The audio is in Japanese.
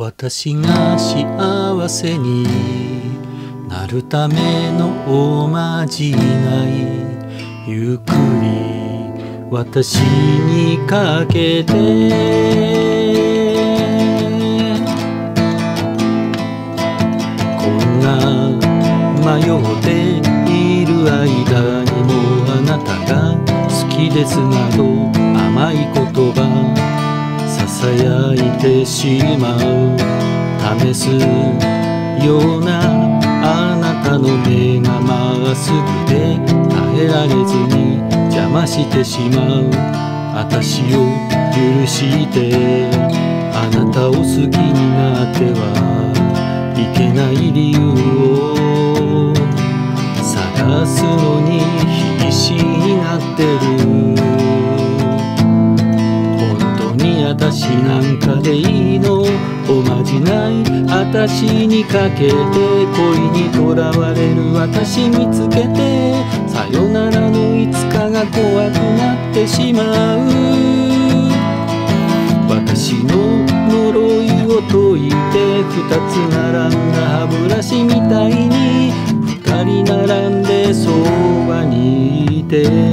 私が幸せになるためのおまじない。ゆっくり私にかけて。こんな迷っている間にもあなたが好きですなど甘い言葉。さやいてしまう試すようなあなたの目がまっすぐで耐えられずに邪魔してしまう私を許してあなたを好きになってはいけない理由を探すのに必死になってる私なんかでいいの？おまじない。私にかけて恋にとらわれる私見つけてさよならのいつかが怖くなってしまう。私の呪いを解いて二つ並んだ歯ブラシみたいに二人並んでそばにいて。